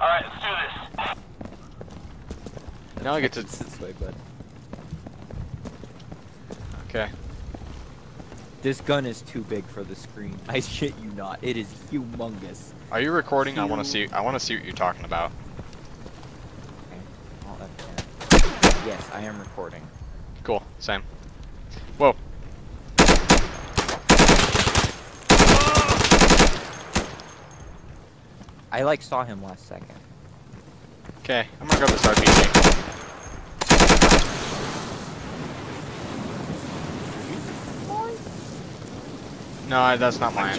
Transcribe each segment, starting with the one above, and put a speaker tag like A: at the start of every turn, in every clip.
A: Alright, let's do this.
B: Now I get to.
C: This way, bud.
B: Okay.
C: This gun is too big for the screen. I shit you not. It is humongous.
B: Are you recording? I want to see. I want to see what you're talking about.
C: Okay. Yes, I am recording.
B: Cool. Same. Whoa.
C: I like saw him last second.
B: Okay. I'm gonna grab this RPG. No, that's not mine.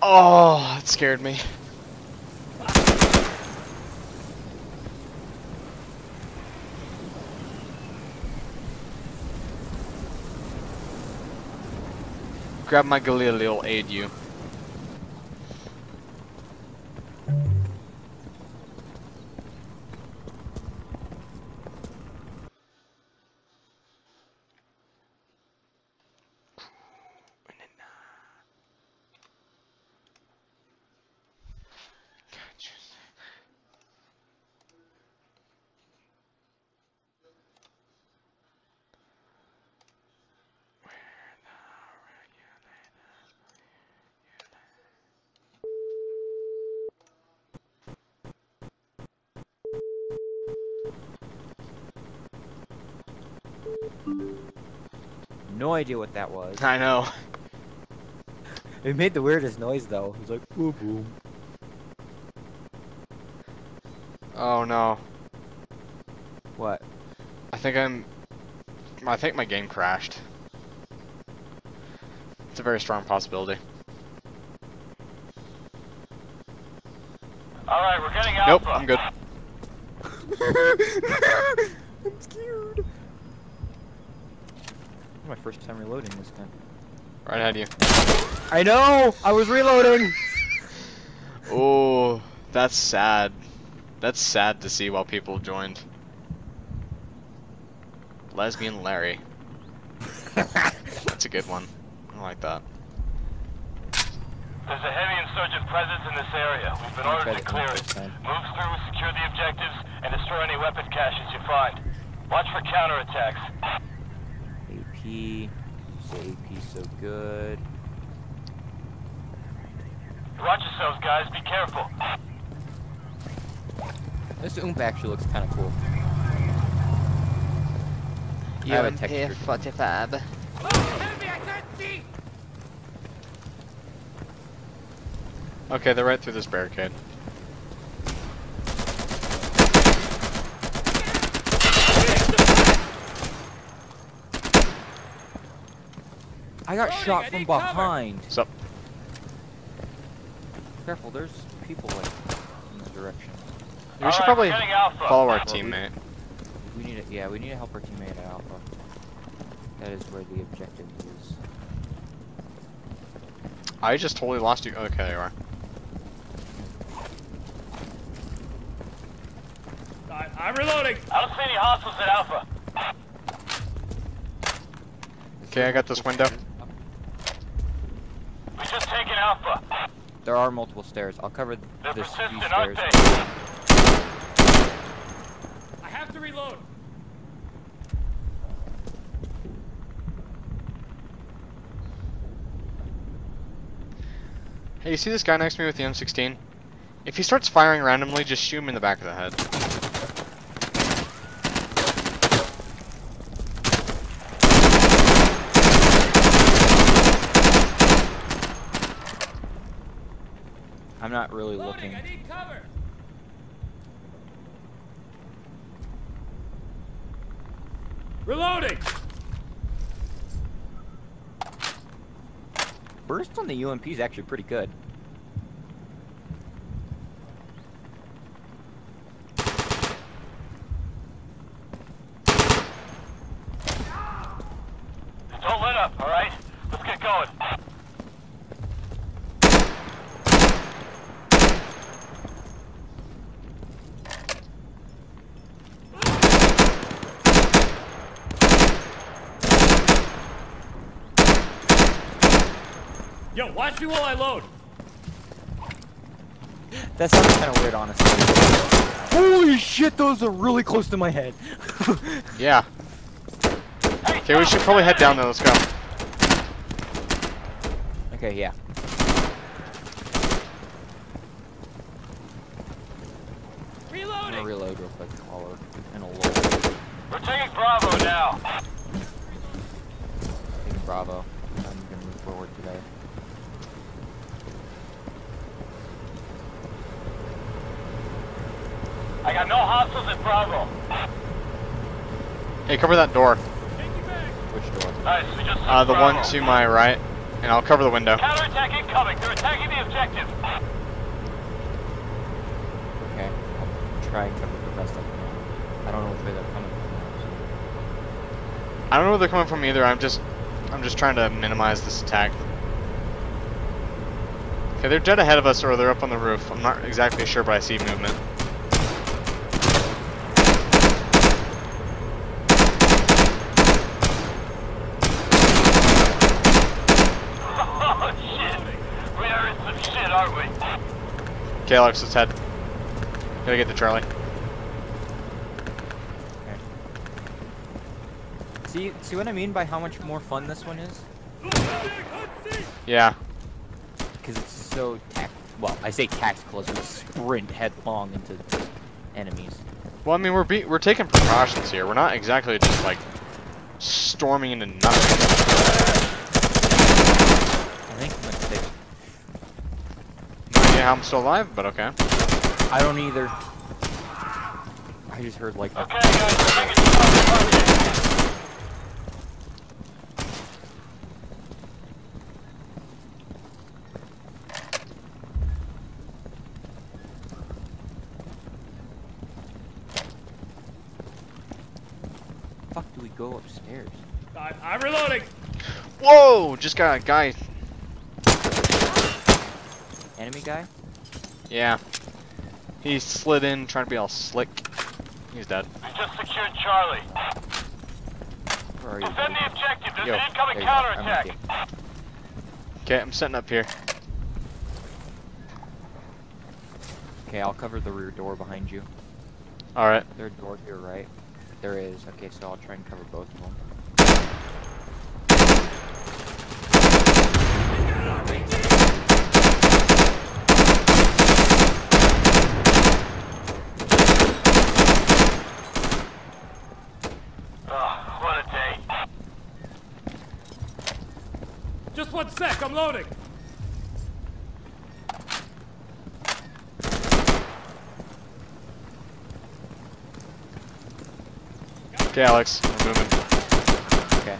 B: Oh, that scared me. Grab my Galileo, will aid you.
C: No idea what that was.
B: I know.
C: It made the weirdest noise though. It was like boom boom.
B: Oh no.
C: What?
B: I think I'm. I think my game crashed. It's a very strong possibility.
A: Alright, we're getting
B: Nope, I'm good.
C: I'm scared. My first time reloading this gun.
B: Right ahead of you.
C: I know! I was reloading!
B: Oh, that's sad. That's sad to see while people joined. Lesbian Larry. That's a good one. I like that.
A: There's a heavy insurgent presence in this area. We've been ordered to
C: to
A: clear it.
C: this.
A: Move through, secure the objectives, and destroy any weapon caches you find. Watch for counterattacks.
C: AP. Say AP so good.
A: Watch yourselves, guys. Be careful.
C: This UMP actually looks kind of cool. I have a texture.
B: 45. Okay, they're right through this barricade.
C: I got
A: Loading,
C: shot from
A: need cover.
C: behind.
B: What's up?
C: Careful, there's people like in this direction.
B: We should
A: Alright,
B: probably
A: we're getting Alpha.
B: follow our
C: Well, we-
B: teammate.
C: We need to, yeah, we need to help our teammate at Alpha. That is where the objective is.
B: I just totally lost you. Okay, there you are.
A: I- I'm reloading. I don't see any hostiles at Alpha.
B: Okay, I got this window.
A: We just taken Alpha.
C: There are multiple stairs. I'll cover th-
A: They're
C: this these stairs.
A: I have to reload.
B: Hey, you see this guy next to me with the M16? If he starts firing randomly, just shoot him in the back of the head.
C: I'm not really looking.
A: need cover. Reloading.
C: Burst on the UMP is actually pretty good.
A: Don't let up, all right? Let's get going. Yo, watch me while I load.
C: that sounds kind of weird, honestly. Holy shit, those are really close to my head.
B: Yeah. Okay, we should probably head down there. Let's go.
C: okay, yeah. I'm gonna
A: Reloading.
C: reload real quick while we're in a lull.
A: We're taking Bravo now.
C: Taking Bravo. I'm gonna move forward today.
A: I got no hostiles at Bravo.
B: Hey, cover that door.
C: Which door?
A: Nice, we just
B: Uh, the
A: Bravo.
B: one to my right, and I'll cover the window.
A: Counterattack incoming. They're attacking the objective.
C: Okay. I'll try and cover the rest of them. I don't know which way they're coming from.
B: I don't know where they're coming from either. I'm just, I'm just trying to minimize this attack. Okay, they're dead ahead of us, or they're up on the roof. I'm not exactly sure, but I see movement.
A: Oh shit. We are in some shit, aren't we?
B: Okay, Alex, let's head. Gotta get to Charlie.
C: Okay. See, see what I mean by how much more fun this one is?
B: Yeah.
C: Because it's so tac. Well, I say tactical as we sprint headlong into enemies.
B: Well, I mean, we're be we're taking precautions here. We're not exactly just like storming into nothing.
C: I think I'm gonna take.
B: No idea how I'm still alive, but okay.
C: I don't either. I just heard like.
A: Okay, guys, we're taking some target.
C: fuck do we go upstairs?
D: I, I'm reloading.
B: Whoa! Just got a guy.
C: Enemy guy?
B: Yeah. He slid in, trying to be all slick. He's dead.
A: We just secured Charlie.
C: Where are you?
A: Defend the objective. There's
B: Yo,
A: an incoming
C: there you. I'm
A: counterattack.
B: Okay, I'm setting up here.
C: Okay, I'll cover the rear door behind you.
B: All right.
C: Is there a door here, right? There is. Okay, so I'll try and cover both of them.
A: Oh, what a day.
D: Just one sec. I'm loading.
B: Okay, Alex, moving.
C: Okay.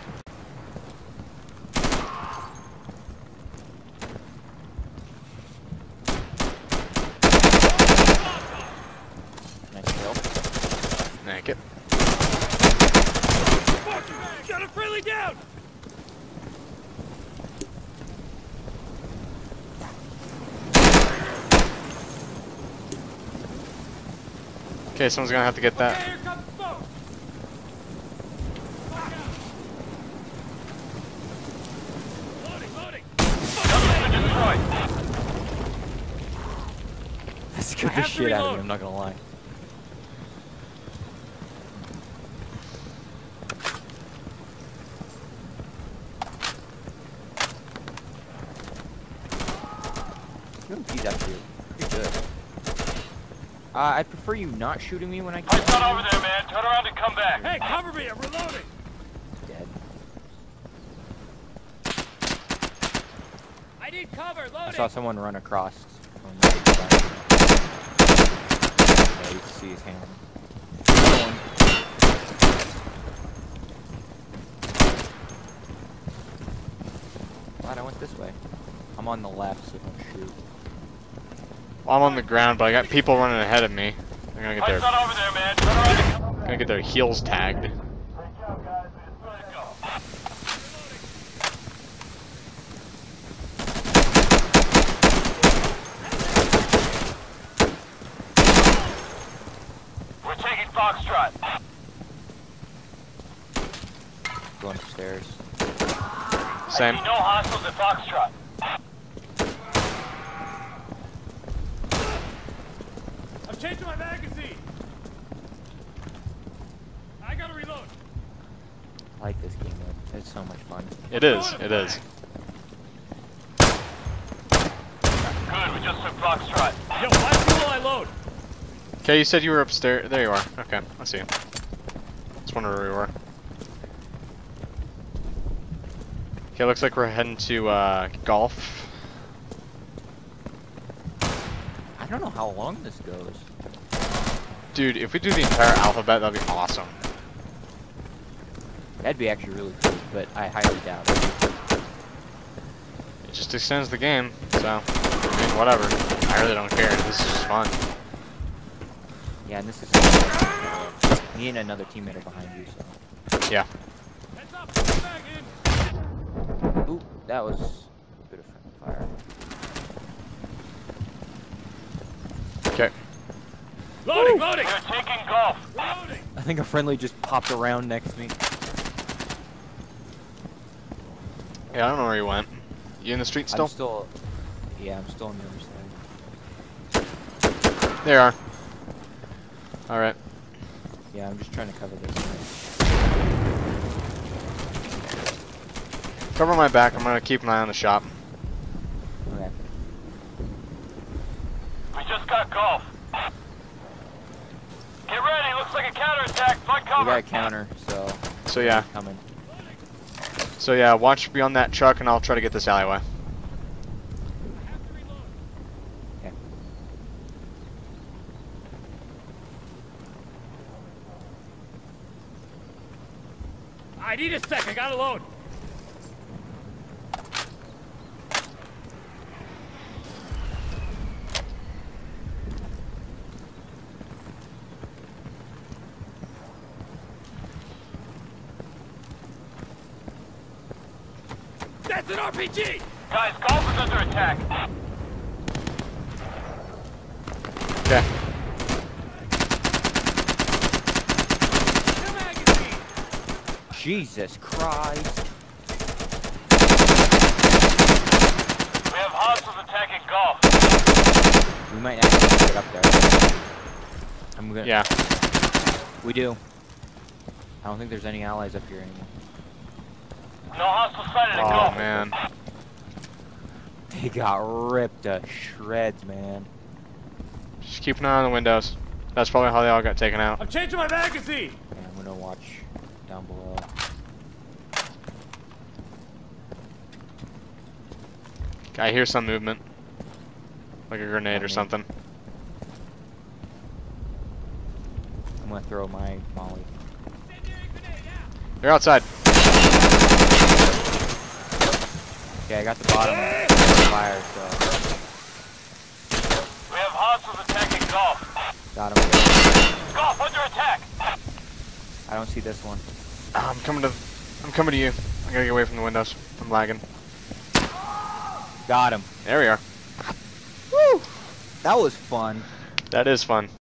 C: Nice kill.
B: Naked.
D: Got a friendly down.
B: Okay, someone's gonna have to get that.
D: here comes smoke. Fuck out. Loading, loading.
A: Guns are destroyed.
C: That scared the
D: have to
C: shit out of
D: reload.
C: me, I'm not gonna lie. UMP's actually pretty good. Uh, I prefer you not shooting me when I
A: Lights not over there, man. Turn around and come back.
D: Hey, cover me. I'm reloading.
C: dead.
D: I need cover.
C: I saw someone run across. from the right side. Yeah, you can see his hand. Another one. Glad I went this way. I'm on the left, so don't shoot.
B: Well, I'm on the ground, but I got people running ahead of me. They're gonna get their
A: over there, man. Turn around and come
B: gonna get their heels tagged.
A: Great job, guys. We just let it go. We're taking Foxtrot.
C: Going upstairs.
B: Same.
A: I see no hostiles at Foxtrot.
D: changing my magazine. I gotta reload.
C: I like this game mode. It's so much fun.
B: It is. It is.
A: Good, we just took Foxtrot.
D: Yo, watch me while I load.
B: Okay, you said you were upstairs. There you are. Okay, I see. Just wondering where we were. Okay, looks like we're heading to uh, golf.
C: I don't know how long this goes.
B: Dude, if we do the entire alphabet, that'd be awesome.
C: That'd be actually really cool, but I highly doubt it.
B: It just extends the game, so I mean, whatever. I really don't care. This is just fun.
C: Yeah, and this is. Um, me and another teammate are behind you, so.
B: Yeah.
D: Heads up, put the mag in.
C: Ooh, that was a bit of friendly fire.
B: Okay.
D: Loading, loading.
A: We're taking golf.
D: Reloading.
C: I think a friendly just popped around next to me.
B: Yeah, I don't know where he went. You in the street still?
C: I'm still. Yeah, I'm still on the other side.
B: There you are. Alright.
C: Yeah, I'm just trying to cover this.
B: Cover my back. I'm gonna keep an eye on the shop.
C: Okay.
A: We just got golf. Get ready, looks like a counterattack. Find
C: We
A: cover.
C: got a counter, so.
B: So yeah.
C: Coming.
B: So yeah, watch beyond that truck and I'll try to get this alleyway.
D: I need a sec. I gotta load. That's an RPG!
A: Guys, golf is under attack.
B: Okay.
D: Magazine!
C: Jesus Christ.
A: We have hostiles attacking golf.
C: We might actually get up there. I'm gonna.
B: Yeah.
C: We do. I don't think there's any allies up here anymore.
A: No hostiles sighted at
B: Oh
A: golf.
B: man.
C: They got ripped to shreds, man.
B: Just keep an eye on the windows. That's probably how they all got taken out.
D: I'm changing my magazine!
C: Okay, I'm gonna watch down below.
B: I hear some movement. Like a grenade or something.
C: I'm gonna throw my molly.
D: Incendiary grenade out!
B: They're outside.
C: Okay, I got the bottom of fire, so
A: We have hostiles attacking golf.
C: got him.
A: Golf under attack.
C: I don't see this one.
B: I'm coming to. I'm coming to you. I gotta get away from the windows. I'm lagging.
C: Got him.
B: There we are.
C: That was fun.
B: That is fun.